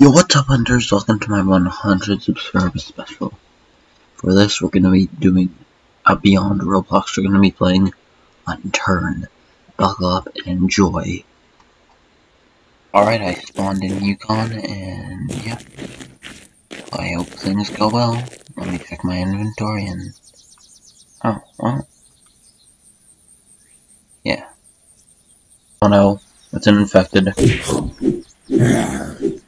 Yo, what's up hunters? Welcome to my 100 subscriber special. For this, we're gonna be doing a Beyond Roblox. We're gonna be playing Unturned. Buckle up and enjoy. Alright, I spawned in Yukon, and yeah. I hope things go well. Let me check my inventory and... Oh, well. Yeah. Oh no, it's an infected. Yeah. Mm. Annoying infected.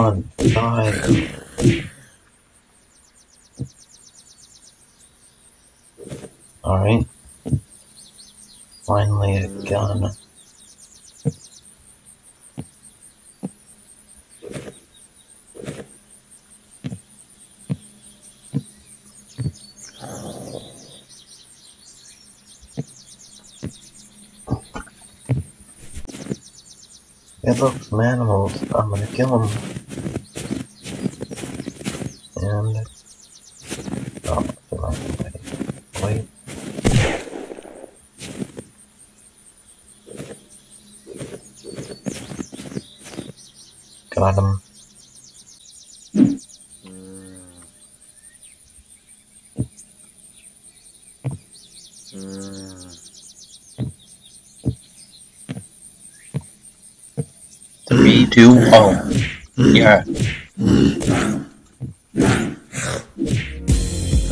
On, die. Alright. Finally a gun. Hey look, some animals. I'm gonna kill them. And... Oh, they're not ready. Wait. Got him. Three, two, oh. Yeah.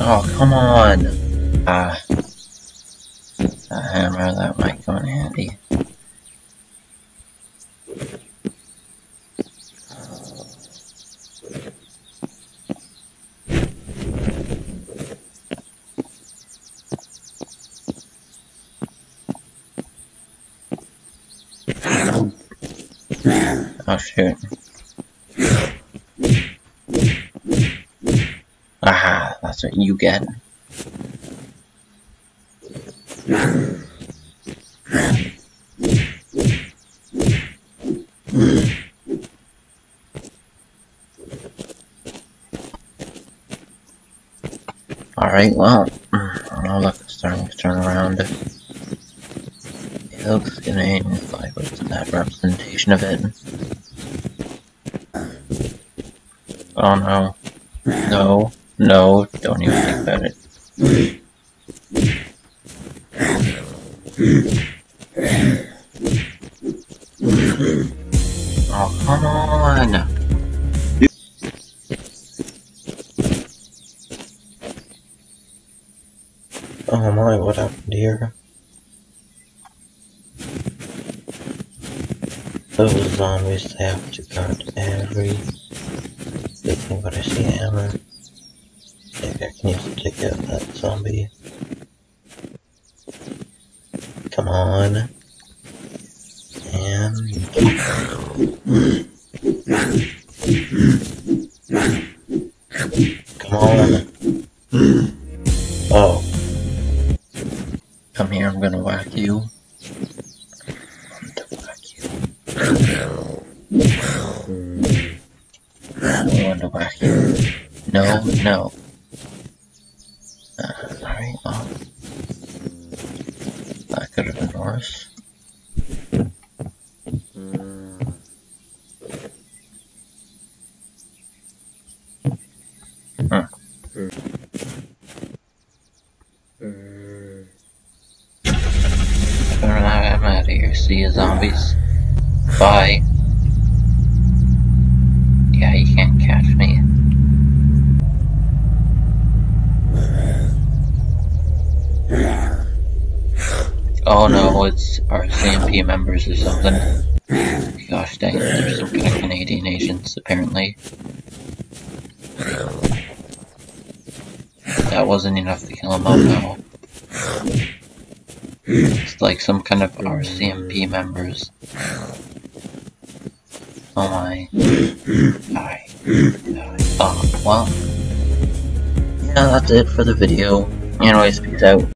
Oh, come on. Ah. A hammer, that might come in handy. Oh shoot. Ah, that's what you get. Alright, well, it's starting to turn around. It looks look like what's that representation of it. Oh no. No, no, don't even think about it. Oh, come on! Oh my, what happened here? Those zombies, have to guard every thing, but I see hammer. Maybe I can use it to take out that zombie. Come on. And... Come on. Oh. Come here, I'm gonna whack you. No, no. Uh, alright, well. Could have been worse. Hmm. Alright, I'm out of here. See you, zombies. Bye. Yeah, you can't catch me. Oh no, it's RCMP members or something. Gosh dang it, they're some kind of Canadian agents, apparently. That wasn't enough to kill him, oh no. It's like some kind of RCMP members. Oh my. Die. uh, well, yeah, that's it for the video. Anyways, peace out.